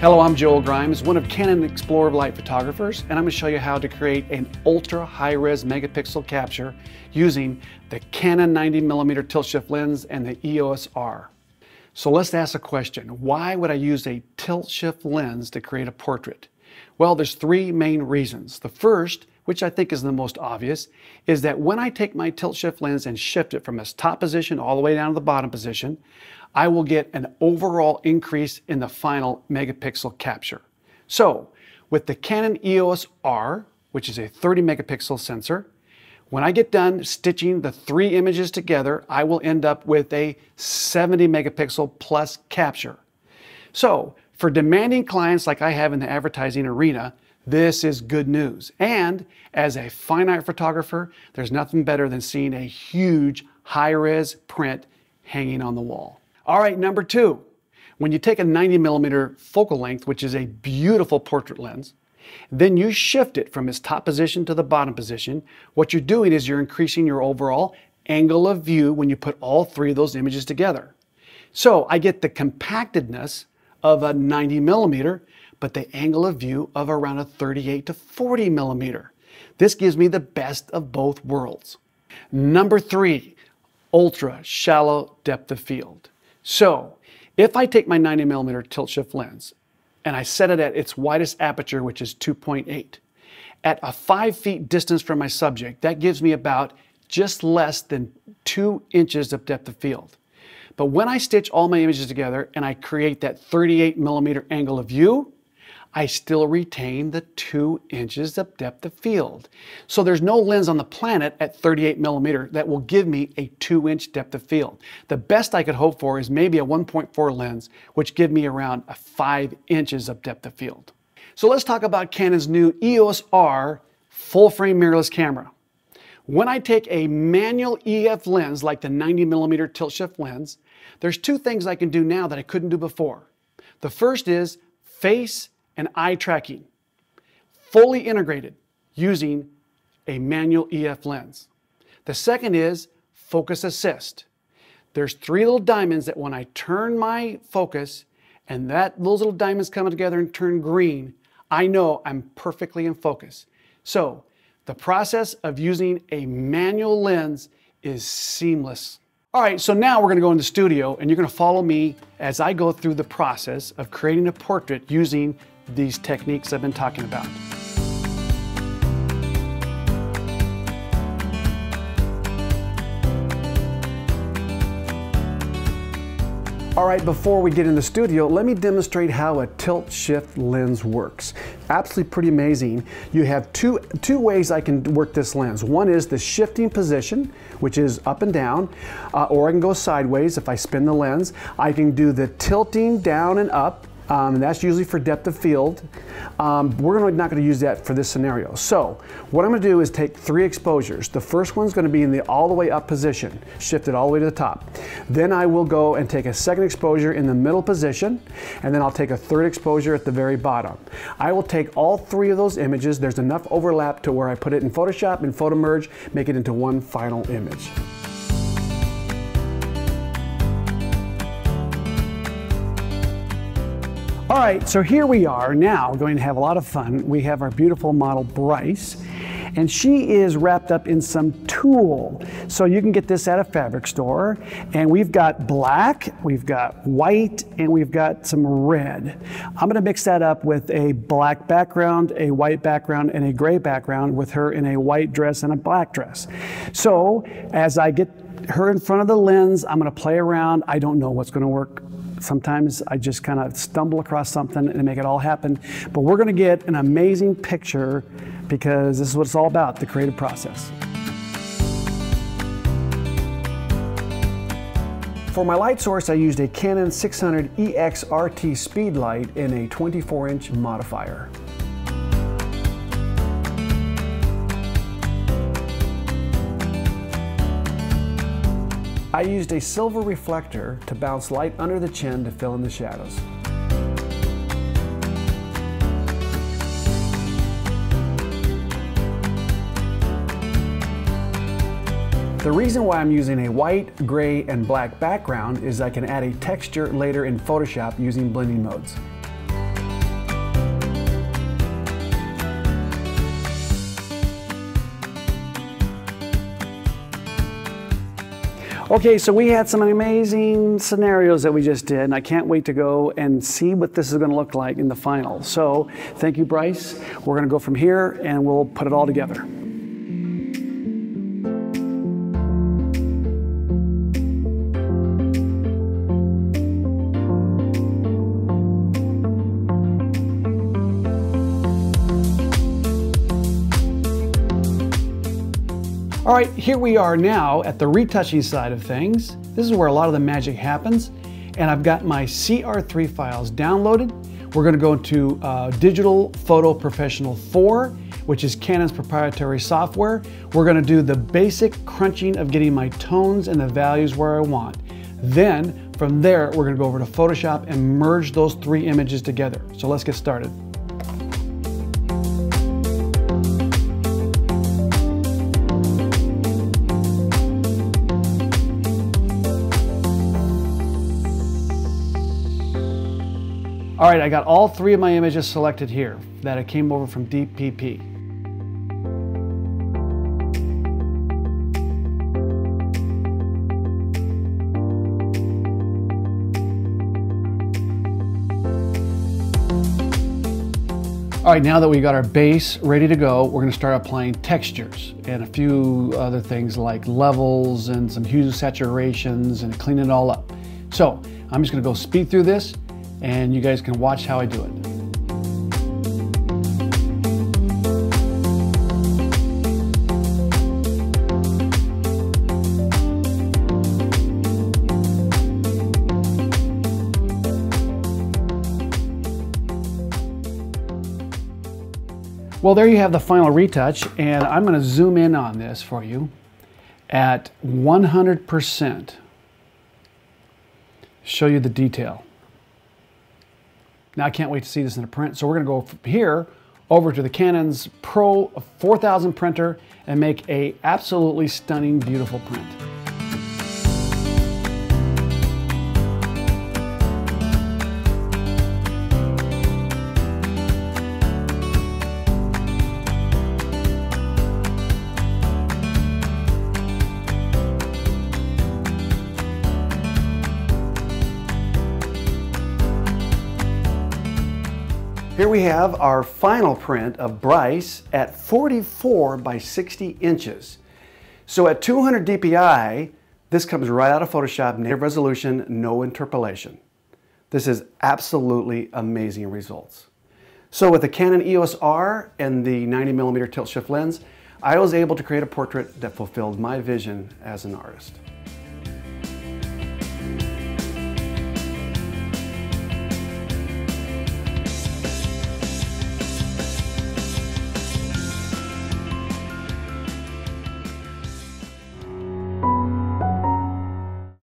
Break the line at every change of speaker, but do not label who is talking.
Hello, I'm Joel Grimes, one of Canon Explorer Light photographers, and I'm going to show you how to create an ultra high-res megapixel capture using the Canon 90mm tilt shift lens and the EOS R. So let's ask a question. Why would I use a tilt shift lens to create a portrait? Well, there's three main reasons. The first, which I think is the most obvious, is that when I take my tilt shift lens and shift it from its top position all the way down to the bottom position, I will get an overall increase in the final megapixel capture. So with the Canon EOS R, which is a 30 megapixel sensor, when I get done stitching the three images together, I will end up with a 70 megapixel plus capture. So for demanding clients like I have in the advertising arena, this is good news. And as a fine art photographer, there's nothing better than seeing a huge high-res print hanging on the wall. All right, number two, when you take a 90 millimeter focal length, which is a beautiful portrait lens, then you shift it from its top position to the bottom position. What you're doing is you're increasing your overall angle of view when you put all three of those images together. So I get the compactedness of a 90 millimeter, but the angle of view of around a 38 to 40 millimeter. This gives me the best of both worlds. Number three, ultra shallow depth of field. So if I take my 90 millimeter tilt shift lens and I set it at its widest aperture, which is 2.8, at a five feet distance from my subject, that gives me about just less than two inches of depth of field. But when I stitch all my images together and I create that 38 millimeter angle of view, I still retain the two inches of depth of field. So there's no lens on the planet at 38 millimeter that will give me a two inch depth of field. The best I could hope for is maybe a 1.4 lens, which give me around a five inches of depth of field. So let's talk about Canon's new EOS R full frame mirrorless camera. When I take a manual EF lens like the 90 millimeter tilt shift lens, there's two things I can do now that I couldn't do before. The first is face and eye tracking, fully integrated using a manual EF lens. The second is focus assist. There's three little diamonds that when I turn my focus and that those little diamonds come together and turn green, I know I'm perfectly in focus. So the process of using a manual lens is seamless. All right, so now we're gonna go in the studio and you're gonna follow me as I go through the process of creating a portrait using these techniques I've been talking about. All right, before we get in the studio, let me demonstrate how a tilt shift lens works. Absolutely pretty amazing. You have two, two ways I can work this lens. One is the shifting position, which is up and down, uh, or I can go sideways if I spin the lens. I can do the tilting down and up, um, and that's usually for depth of field. Um, we're gonna, not going to use that for this scenario. So what I'm going to do is take three exposures. The first one's going to be in the all the way up position, shifted all the way to the top. Then I will go and take a second exposure in the middle position, and then I'll take a third exposure at the very bottom. I will take all three of those images. There's enough overlap to where I put it in Photoshop and Photo Merge, make it into one final image. All right, so here we are now going to have a lot of fun. We have our beautiful model Bryce, and she is wrapped up in some tulle. So you can get this at a fabric store, and we've got black, we've got white, and we've got some red. I'm gonna mix that up with a black background, a white background, and a gray background with her in a white dress and a black dress. So as I get her in front of the lens, I'm gonna play around. I don't know what's gonna work Sometimes I just kind of stumble across something and make it all happen. But we're going to get an amazing picture because this is what it's all about, the creative process. For my light source, I used a Canon 600 EX RT speed light in a 24 inch modifier. I used a silver reflector to bounce light under the chin to fill in the shadows. The reason why I'm using a white, gray, and black background is I can add a texture later in Photoshop using blending modes. Okay, so we had some amazing scenarios that we just did, and I can't wait to go and see what this is going to look like in the final. So thank you, Bryce. We're going to go from here and we'll put it all together. All right, here we are now at the retouching side of things. This is where a lot of the magic happens. And I've got my CR3 files downloaded. We're gonna go into uh, Digital Photo Professional 4, which is Canon's proprietary software. We're gonna do the basic crunching of getting my tones and the values where I want. Then, from there, we're gonna go over to Photoshop and merge those three images together. So let's get started. All right, I got all three of my images selected here that I came over from DPP. All right, now that we've got our base ready to go, we're gonna start applying textures and a few other things like levels and some hues saturations and clean it all up. So I'm just gonna go speed through this and you guys can watch how I do it. Well, there you have the final retouch, and I'm going to zoom in on this for you at 100%. Show you the detail. Now I can't wait to see this in a print. So we're gonna go here over to the Canon's Pro 4000 printer and make a absolutely stunning, beautiful print. Here we have our final print of Bryce at 44 by 60 inches. So at 200 DPI, this comes right out of Photoshop, native resolution, no interpolation. This is absolutely amazing results. So with the Canon EOS R and the 90 millimeter tilt shift lens, I was able to create a portrait that fulfilled my vision as an artist.